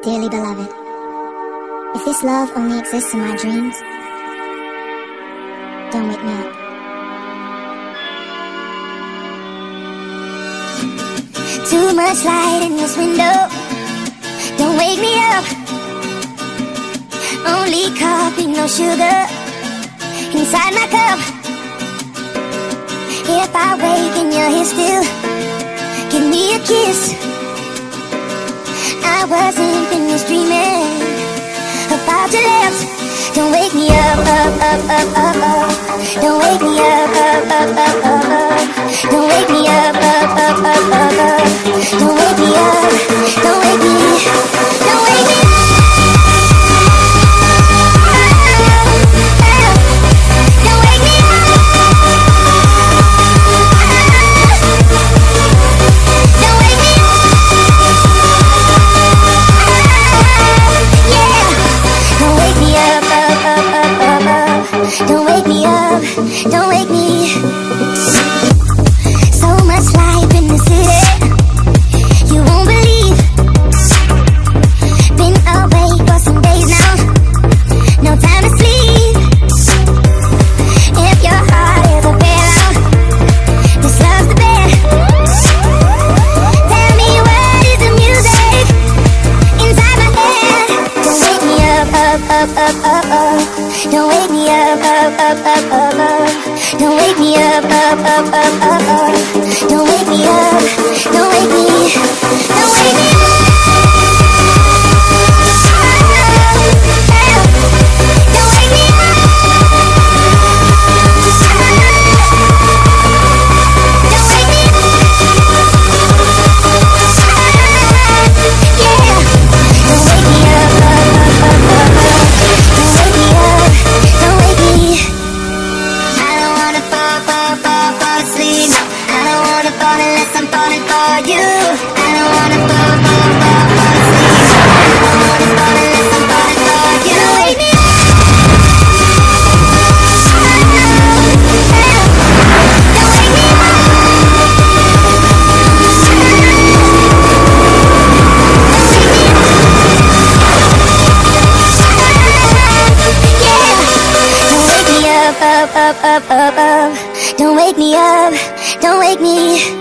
Dearly beloved, if this love only exists in my dreams, don't wake me up. Too much light in this window, don't wake me up. Only coffee, no sugar, inside my cup. If I wake and you're here still, give me a kiss. I wasn't finished dreaming about your lips. Don't wake me up, up, up, up, up, up. Don't wake me up, up, up, up, up, up. Don't wake me up, up, up, up, up. Don't wake me up, up, up, up, up, up. Don't wake me up, up, up, up, up, up. Don't wake me up, don't wake me, don't wanna unless I'm falling for you. I don't wanna up, up, up. Don't wake me up, don't wake me.